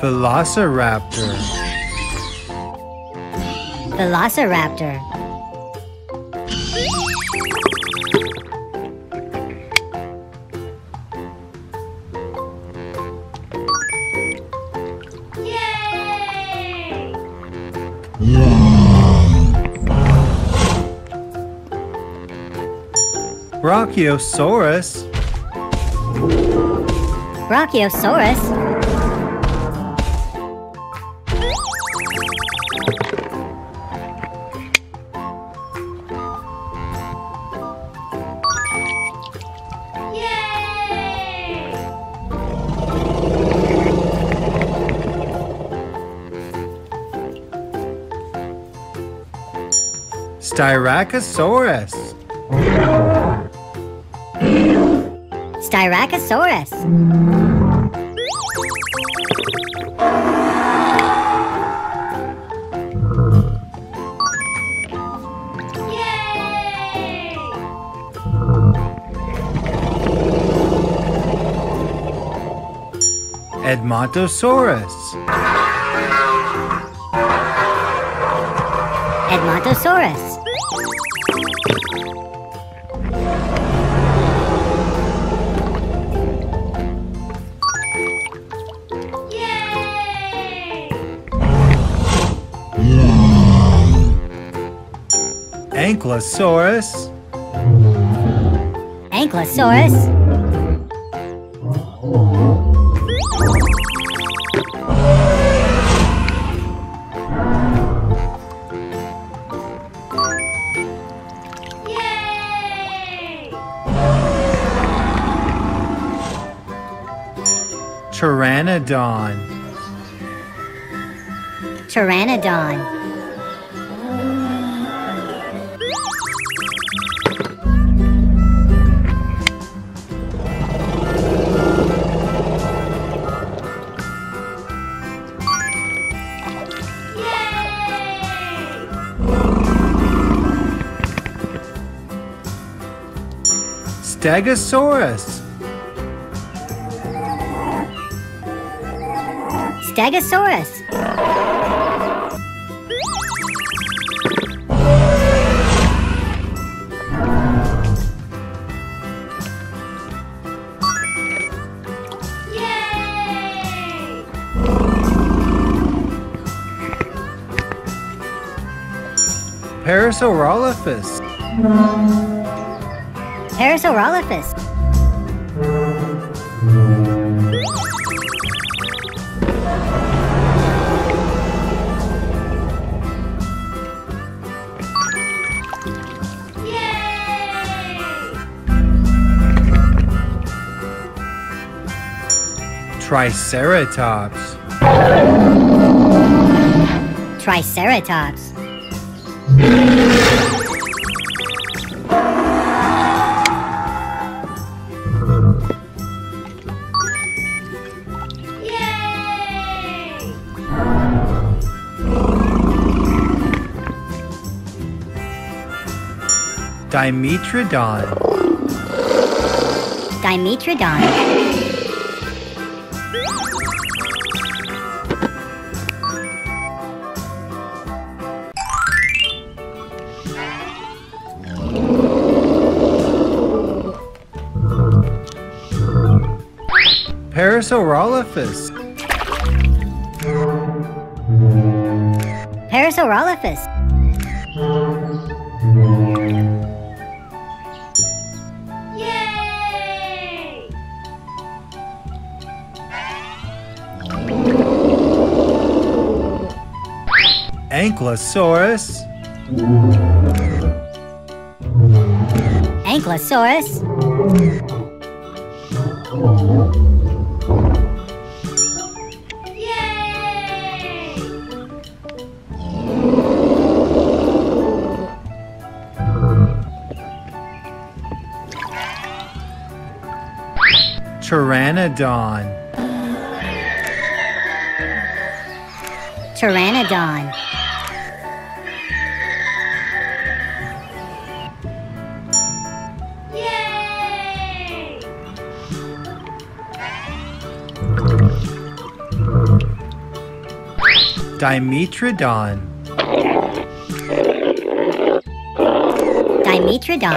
Velociraptor. Velociraptor. Brachiosaurus. Brachiosaurus. Styracosaurus. Styracosaurus. Edmontosaurus. Edmontosaurus. Ankylosaurus. Ankylosaurus. Pteranodon. Pteranodon. Stegosaurus. Stegosaurus. Parasaurolophus. Parasaurolophus. Triceratops. Triceratops. Dimetrodon. Dimetrodon. Parasaurolophus. Parasaurolophus. Ankylosaurus. Ankylosaurus. Pteranodon. Pteranodon. Dimetrodon. Dimetrodon.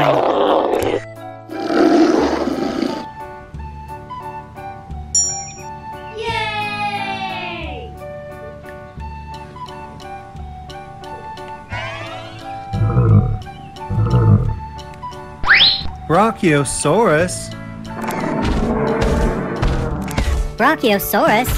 Brachiosaurus. Brachiosaurus.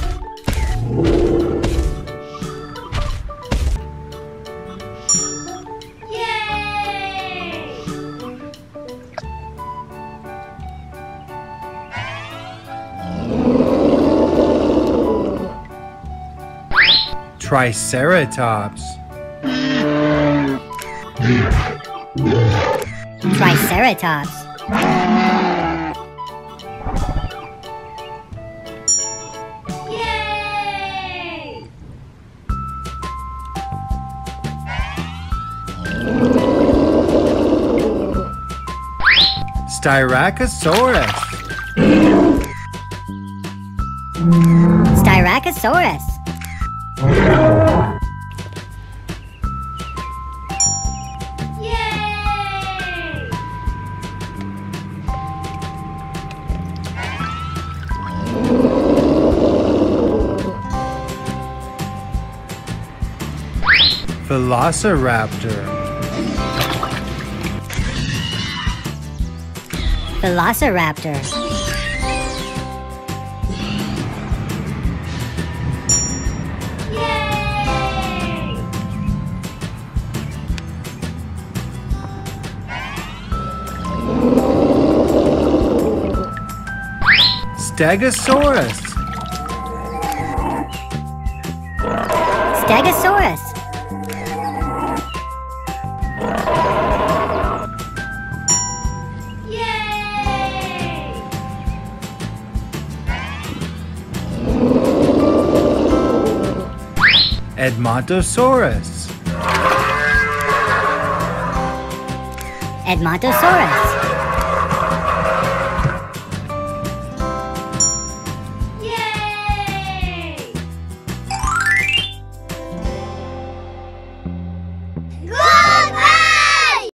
Triceratops. Triceratops. Styracosaurus. Styracosaurus. Velociraptor. Velociraptor. Stegosaurus. Stegosaurus. Edmontosaurus. Edmontosaurus.